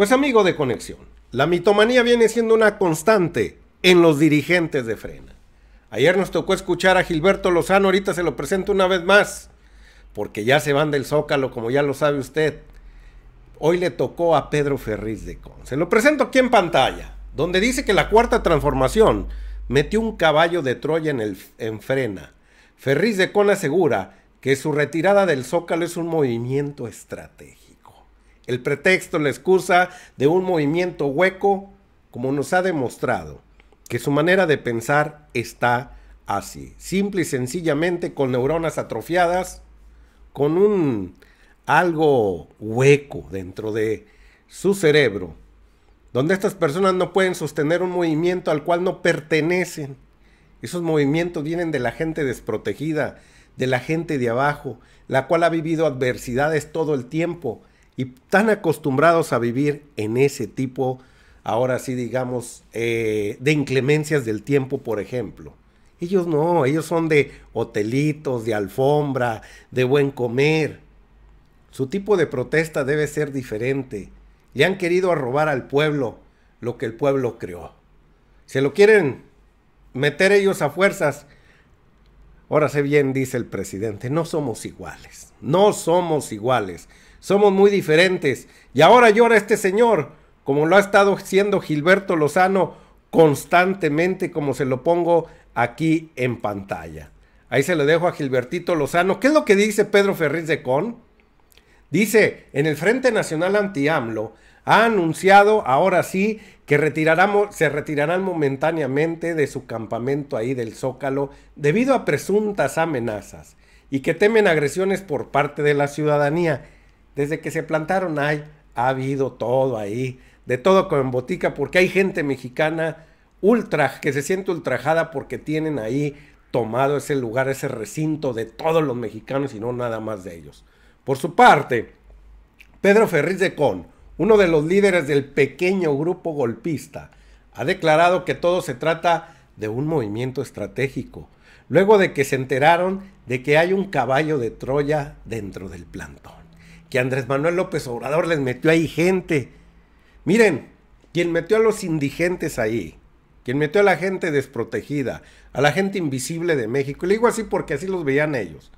Pues amigo de conexión, la mitomanía viene siendo una constante en los dirigentes de Frena. Ayer nos tocó escuchar a Gilberto Lozano, ahorita se lo presento una vez más, porque ya se van del Zócalo, como ya lo sabe usted. Hoy le tocó a Pedro Ferriz de Con. Se lo presento aquí en pantalla, donde dice que la cuarta transformación metió un caballo de Troya en, el, en Frena. Ferriz de Con asegura que su retirada del Zócalo es un movimiento estratégico. El pretexto, la excusa de un movimiento hueco, como nos ha demostrado que su manera de pensar está así, simple y sencillamente con neuronas atrofiadas, con un algo hueco dentro de su cerebro, donde estas personas no pueden sostener un movimiento al cual no pertenecen. Esos movimientos vienen de la gente desprotegida, de la gente de abajo, la cual ha vivido adversidades todo el tiempo y tan acostumbrados a vivir en ese tipo ahora sí digamos, eh, de inclemencias del tiempo, por ejemplo. Ellos no, ellos son de hotelitos, de alfombra, de buen comer. Su tipo de protesta debe ser diferente. Le han querido robar al pueblo lo que el pueblo creó. Se lo quieren meter ellos a fuerzas. Ahora sé bien, dice el presidente, no somos iguales. No somos iguales. Somos muy diferentes. Y ahora llora este señor como lo ha estado haciendo Gilberto Lozano constantemente, como se lo pongo aquí en pantalla. Ahí se lo dejo a Gilbertito Lozano. ¿Qué es lo que dice Pedro Ferriz de Con? Dice, en el Frente Nacional Anti-AMLO ha anunciado ahora sí que se retirarán momentáneamente de su campamento ahí del Zócalo debido a presuntas amenazas y que temen agresiones por parte de la ciudadanía. Desde que se plantaron ahí ha habido todo ahí de todo con botica, porque hay gente mexicana ultra, que se siente ultrajada porque tienen ahí tomado ese lugar, ese recinto de todos los mexicanos y no nada más de ellos. Por su parte, Pedro Ferriz de Con, uno de los líderes del pequeño grupo golpista, ha declarado que todo se trata de un movimiento estratégico, luego de que se enteraron de que hay un caballo de Troya dentro del plantón, que Andrés Manuel López Obrador les metió ahí gente Miren, quien metió a los indigentes ahí, quien metió a la gente desprotegida, a la gente invisible de México, le digo así porque así los veían ellos,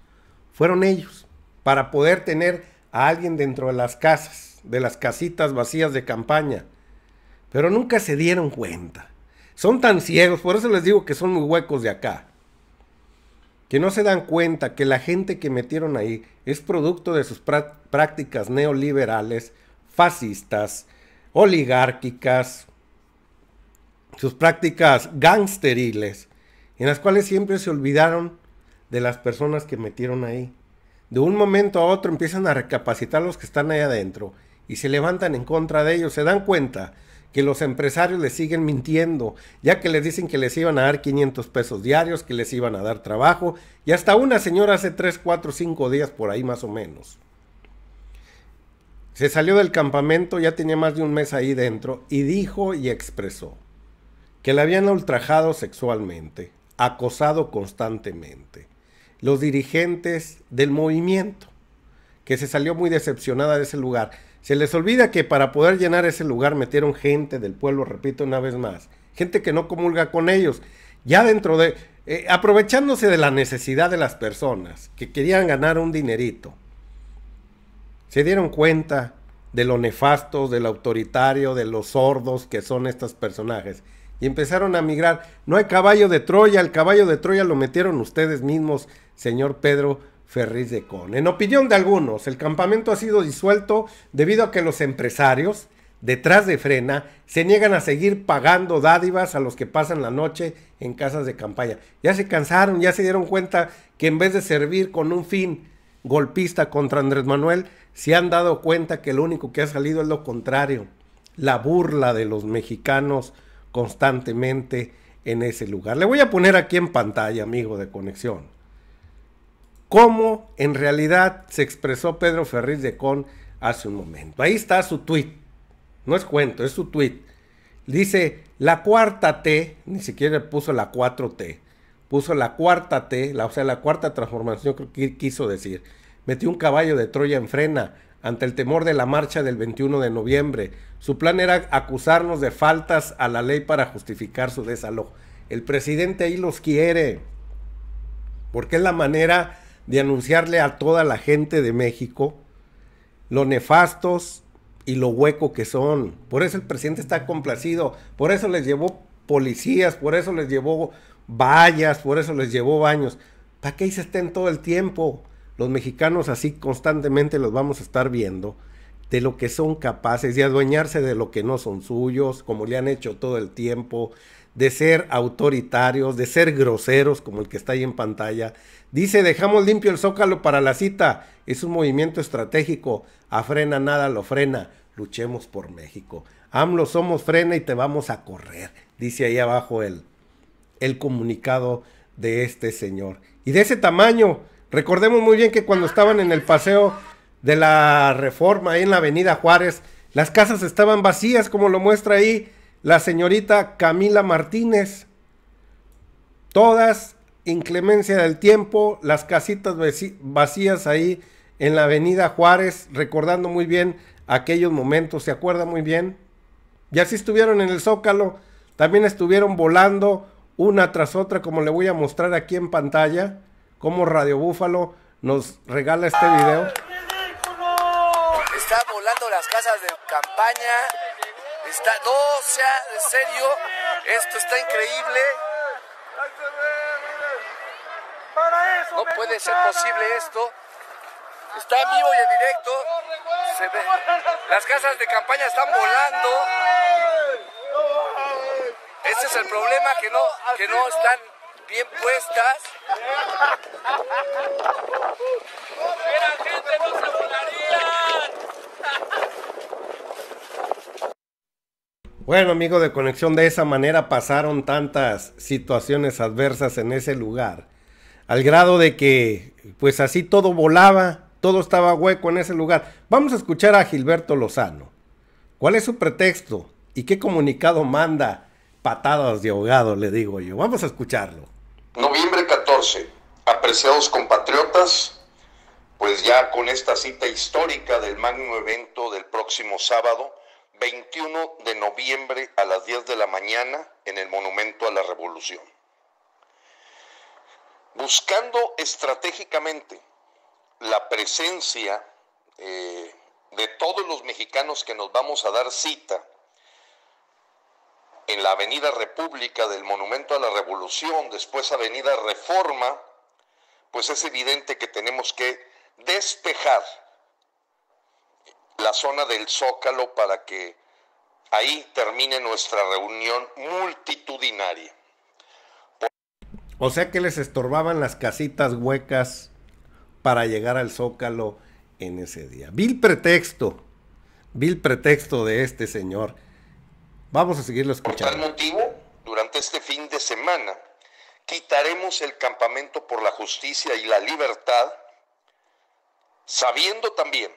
fueron ellos, para poder tener a alguien dentro de las casas, de las casitas vacías de campaña. Pero nunca se dieron cuenta. Son tan ciegos, por eso les digo que son muy huecos de acá. Que no se dan cuenta que la gente que metieron ahí es producto de sus prácticas neoliberales, fascistas, oligárquicas, sus prácticas gangsteriles, en las cuales siempre se olvidaron de las personas que metieron ahí. De un momento a otro empiezan a recapacitar los que están ahí adentro y se levantan en contra de ellos. Se dan cuenta que los empresarios les siguen mintiendo, ya que les dicen que les iban a dar 500 pesos diarios, que les iban a dar trabajo, y hasta una señora hace 3, 4, 5 días por ahí más o menos se salió del campamento, ya tenía más de un mes ahí dentro, y dijo y expresó que le habían ultrajado sexualmente, acosado constantemente, los dirigentes del movimiento, que se salió muy decepcionada de ese lugar. Se les olvida que para poder llenar ese lugar metieron gente del pueblo, repito una vez más, gente que no comulga con ellos, ya dentro de, eh, aprovechándose de la necesidad de las personas, que querían ganar un dinerito se dieron cuenta de lo nefasto, del autoritario, de los sordos que son estos personajes. Y empezaron a migrar. No hay caballo de Troya, el caballo de Troya lo metieron ustedes mismos, señor Pedro Ferriz de Con. En opinión de algunos, el campamento ha sido disuelto debido a que los empresarios, detrás de Frena, se niegan a seguir pagando dádivas a los que pasan la noche en casas de campaña. Ya se cansaron, ya se dieron cuenta que en vez de servir con un fin golpista contra Andrés Manuel, se han dado cuenta que lo único que ha salido es lo contrario, la burla de los mexicanos constantemente en ese lugar. Le voy a poner aquí en pantalla, amigo de conexión, cómo en realidad se expresó Pedro Ferriz de Con hace un momento. Ahí está su tweet. No es cuento, es su tweet. Dice, la cuarta T, ni siquiera puso la 4T, puso la cuarta T, la, o sea, la cuarta transformación, que quiso decir. Metió un caballo de Troya en frena. ante el temor de la marcha del 21 de noviembre. Su plan era acusarnos de faltas a la ley para justificar su desalojo. El presidente ahí los quiere, porque es la manera de anunciarle a toda la gente de México lo nefastos y lo hueco que son. Por eso el presidente está complacido, por eso les llevó policías, por eso les llevó vallas, por eso les llevó baños. ¿Para qué se estén todo el tiempo? Los mexicanos así constantemente los vamos a estar viendo de lo que son capaces, de adueñarse de lo que no son suyos, como le han hecho todo el tiempo, de ser autoritarios, de ser groseros, como el que está ahí en pantalla. Dice, dejamos limpio el zócalo para la cita. Es un movimiento estratégico. A frena nada lo frena. Luchemos por México. AMLO somos frena y te vamos a correr. Dice ahí abajo el, el comunicado de este señor. Y de ese tamaño, recordemos muy bien que cuando estaban en el paseo de la reforma ahí en la avenida Juárez, las casas estaban vacías, como lo muestra ahí la señorita Camila Martínez. Todas, inclemencia del tiempo, las casitas vacías ahí en la avenida Juárez, recordando muy bien aquellos momentos, ¿se acuerda muy bien? Y así estuvieron en el Zócalo, también estuvieron volando una tras otra, como le voy a mostrar aquí en pantalla, como Radio Búfalo nos regala este video. Está volando las casas de campaña. Está, no, sea, en serio, esto está increíble. No puede ser posible esto. Está en vivo y en directo. Se ve. Las casas de campaña están volando. Ese es el problema, que no, que no están bien puestas. gente, no se Bueno, amigo de conexión, de esa manera pasaron tantas situaciones adversas en ese lugar, al grado de que, pues así todo volaba, todo estaba hueco en ese lugar. Vamos a escuchar a Gilberto Lozano. ¿Cuál es su pretexto y qué comunicado manda patadas de ahogado, le digo yo. Vamos a escucharlo. Noviembre 14. Apreciados compatriotas, pues ya con esta cita histórica del magno evento del próximo sábado, 21 de noviembre a las 10 de la mañana en el Monumento a la Revolución. Buscando estratégicamente la presencia eh, de todos los mexicanos que nos vamos a dar cita en la Avenida República del Monumento a la Revolución, después Avenida Reforma, pues es evidente que tenemos que despejar la zona del Zócalo para que ahí termine nuestra reunión multitudinaria. O sea que les estorbaban las casitas huecas para llegar al Zócalo en ese día. Vil pretexto, vil pretexto de este señor. Vamos a seguirlo escuchando. Por tal motivo, durante este fin de semana, quitaremos el campamento por la justicia y la libertad, sabiendo también,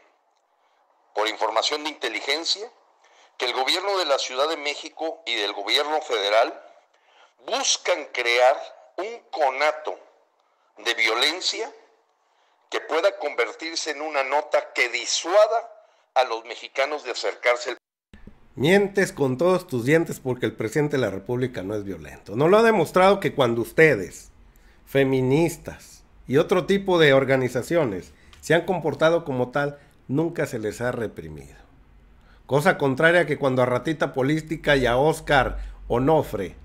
por información de inteligencia, que el gobierno de la Ciudad de México y del gobierno federal buscan crear un conato de violencia que pueda convertirse en una nota que disuada a los mexicanos de acercarse al Mientes con todos tus dientes porque el presidente de la República no es violento. No lo ha demostrado que cuando ustedes, feministas y otro tipo de organizaciones, se han comportado como tal, nunca se les ha reprimido. Cosa contraria que cuando a Ratita Política y a Oscar Onofre,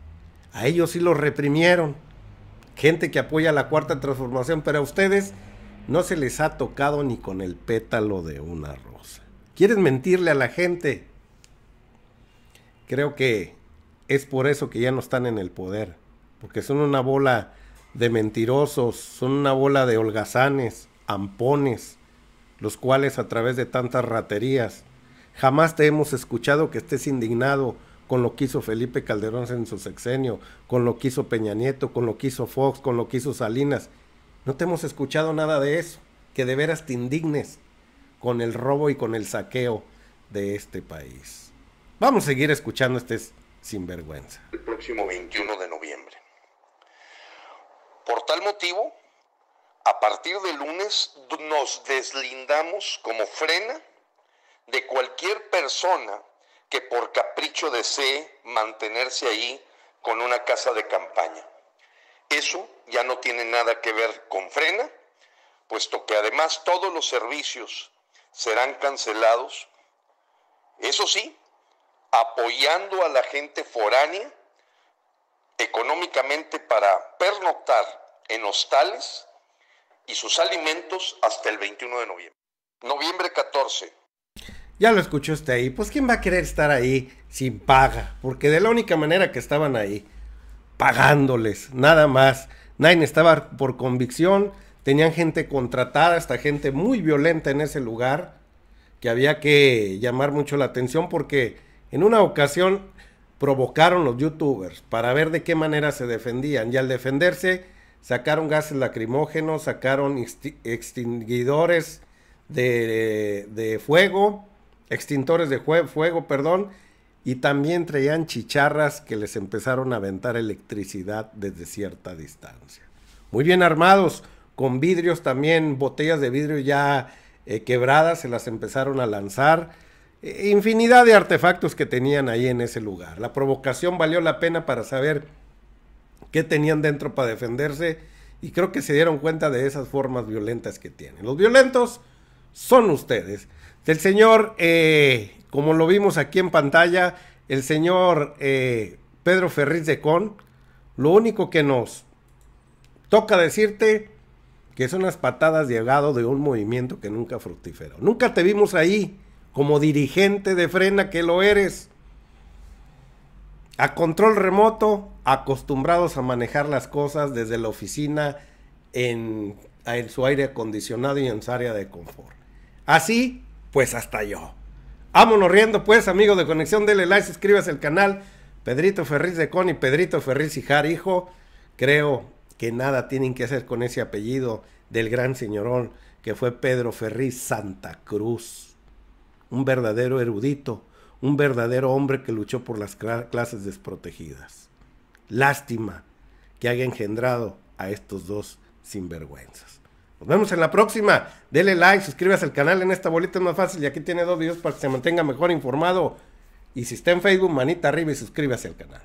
a ellos sí los reprimieron. Gente que apoya la cuarta transformación, pero a ustedes no se les ha tocado ni con el pétalo de una rosa. ¿Quieren mentirle a la gente? Creo que es por eso que ya no están en el poder, porque son una bola de mentirosos, son una bola de holgazanes, ampones, los cuales a través de tantas raterías jamás te hemos escuchado que estés indignado con lo que hizo Felipe Calderón en su sexenio, con lo que hizo Peña Nieto, con lo que hizo Fox, con lo que hizo Salinas. No te hemos escuchado nada de eso, que de veras te indignes con el robo y con el saqueo de este país. Vamos a seguir escuchando este sinvergüenza. El próximo 21 de noviembre. Por tal motivo, a partir de lunes nos deslindamos como frena de cualquier persona que por capricho desee mantenerse ahí con una casa de campaña. Eso ya no tiene nada que ver con frena, puesto que además todos los servicios serán cancelados. Eso sí, apoyando a la gente foránea económicamente para pernoctar en hostales y sus alimentos hasta el 21 de noviembre. Noviembre 14. Ya lo escuchó usted ahí. Pues ¿quién va a querer estar ahí sin paga? Porque de la única manera que estaban ahí, pagándoles, nada más. Nadie estaba por convicción, tenían gente contratada, hasta gente muy violenta en ese lugar, que había que llamar mucho la atención porque en una ocasión provocaron los youtubers para ver de qué manera se defendían y al defenderse sacaron gases lacrimógenos, sacaron extinguidores de, fuego, extintores de fuego, perdón, y también traían chicharras que les empezaron a aventar electricidad desde cierta distancia. Muy bien armados, con vidrios también, botellas de vidrio ya eh, quebradas, se las empezaron a lanzar infinidad de artefactos que tenían ahí en ese lugar. La provocación valió la pena para saber qué tenían dentro para defenderse y creo que se dieron cuenta de esas formas violentas que tienen. Los violentos son ustedes. El señor, eh, como lo vimos aquí en pantalla, el señor eh, Pedro Ferriz de Con, lo único que nos toca decirte que son las patadas de ahogado de un movimiento que nunca fructiferó. Nunca te vimos ahí como dirigente de frena que lo eres. A control remoto, acostumbrados a manejar las cosas desde la oficina en, su aire acondicionado y en su área de confort. Así, pues hasta yo. Vámonos riendo pues, amigo de Conexión, dele like, suscríbase al canal. Pedrito Ferriz de Con Pedrito Ferriz Hijar, hijo. Creo que nada tienen que hacer con ese apellido del gran señorón que fue Pedro Ferriz Santa Cruz un verdadero erudito, un verdadero hombre que luchó por las clases desprotegidas. Lástima que haya engendrado a estos dos sinvergüenzas. Nos vemos en la próxima. Dele like, suscríbase al canal. En esta bolita es más fácil y aquí tiene dos videos para que se mantenga mejor informado. Y si está en Facebook, manita arriba y suscríbase al canal.